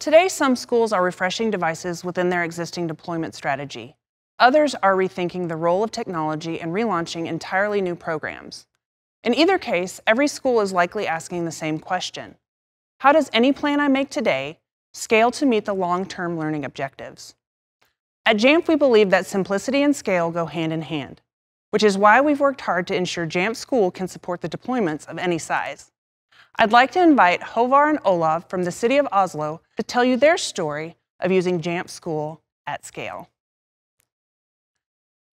Today, some schools are refreshing devices within their existing deployment strategy. Others are rethinking the role of technology and relaunching entirely new programs. In either case, every school is likely asking the same question. How does any plan I make today scale to meet the long-term learning objectives? At JAMF, we believe that simplicity and scale go hand in hand, which is why we've worked hard to ensure JAMF School can support the deployments of any size. I'd like to invite Håvard and Olav from the city of Oslo to tell you their story of using JAMF School at scale.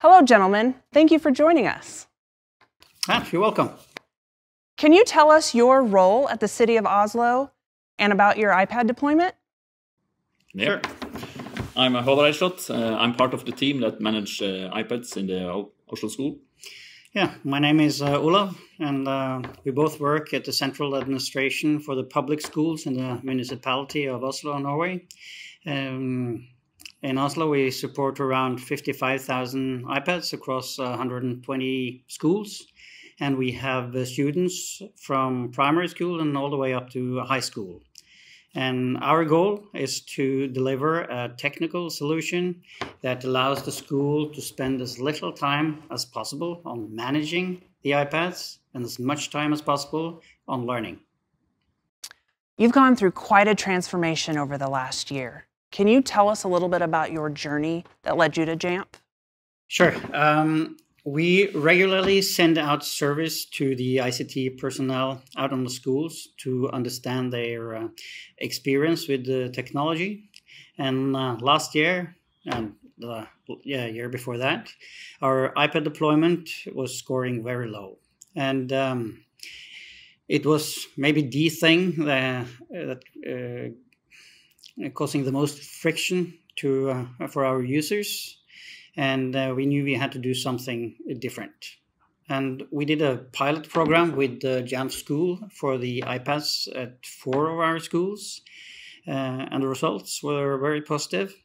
Hello, gentlemen. Thank you for joining us. Ah, you're welcome. Can you tell us your role at the City of Oslo and about your iPad deployment? Yeah. Sure. I'm Håvard Eislott. Uh, I'm part of the team that manage uh, iPads in the Oslo school. Yeah, my name is uh, and uh, we both work at the central administration for the public schools in the municipality of Oslo, Norway. Um, in Oslo, we support around 55,000 iPads across uh, 120 schools, and we have uh, students from primary school and all the way up to high school. And our goal is to deliver a technical solution that allows the school to spend as little time as possible on managing the iPads and as much time as possible on learning. You've gone through quite a transformation over the last year. Can you tell us a little bit about your journey that led you to JAMF? Sure. Um, we regularly send out service to the ICT personnel out on the schools to understand their uh, experience with the technology. And uh, last year, and the yeah, year before that, our iPad deployment was scoring very low. And um, it was maybe the thing that, that uh, causing the most friction to uh, for our users and uh, we knew we had to do something different. And we did a pilot program with the JAMF School for the iPads at four of our schools, uh, and the results were very positive.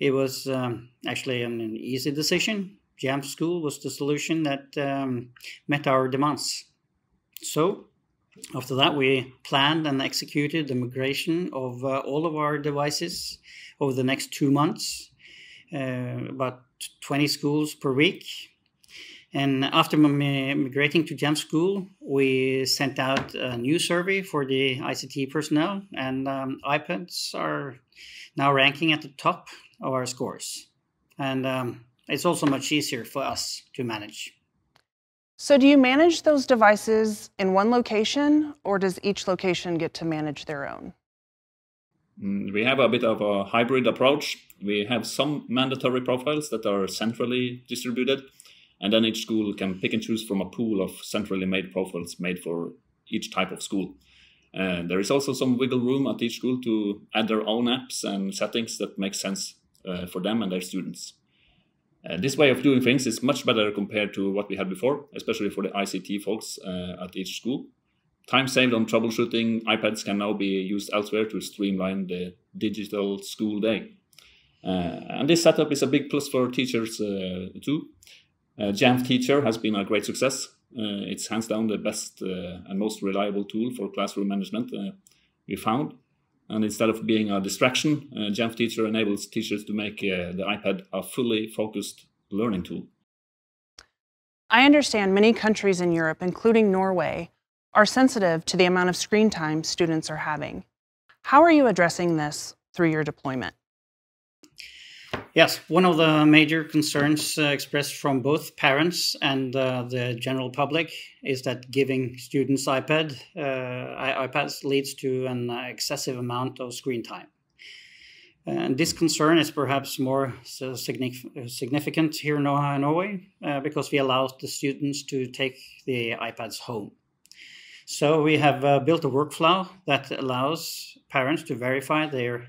It was um, actually an, an, easy decision. JAMF School was the solution that um, met our demands. So, after that, we planned and executed the migration of uh, all of our devices over the next two months. Uh, about 20 schools per week. And after migrating to JAMF School, we sent out a new survey for the ICT personnel, and um, iPads are now ranking at the top of our scores. And um, it's also much easier for us to manage. So, do you manage those devices in one location, or does each location get to manage their own? Mm, we have a bit of a hybrid approach. We have some mandatory profiles that are centrally distributed, and then each school can pick and choose from a pool of centrally made profiles made for each type of school. And there is also some wiggle room at each school to add their own apps and settings that make sense uh, for them and their students. Uh, this way of doing things is much better compared to what we had before, especially for the ICT folks uh, at each school. Time saved on troubleshooting iPads can now be used elsewhere to streamline the digital school day. Uh, and this setup is a big plus for teachers uh, too. Uh, JAMF Teacher has been a great success. Uh, it's hands down the best uh, and most reliable tool for classroom management uh, we found. And instead of being a distraction, JAMF Teacher enables teachers to make the iPad a fully focused learning tool. I understand many countries in Europe, including Norway, are sensitive to the amount of screen time students are having. How are you addressing this through your deployment? Yes, one of the major concerns uh, expressed from both parents and uh, the general public is that giving students iPad uh, iPads leads to an excessive amount of screen time. And this concern is perhaps more significant here in Norway uh, because we allow the students to take the iPads home. So we have uh, built a workflow that allows parents to verify their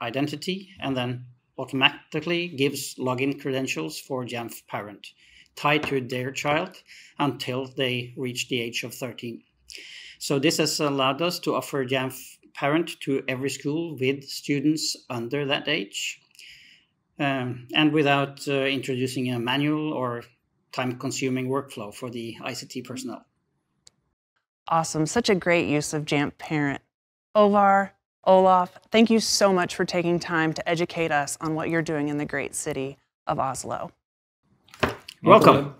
identity and then automatically gives login credentials for JAMF parent tied to their child until they reach the age of 13. So this has allowed us to offer JAMF parent to every school with students under that age um, and without uh, introducing a manual or time consuming workflow for the ICT personnel. Awesome. Such a great use of JAMF Parent. Ovar, Olav, thank you so much for taking time to educate us on what you're doing in the great city of Oslo. Welcome.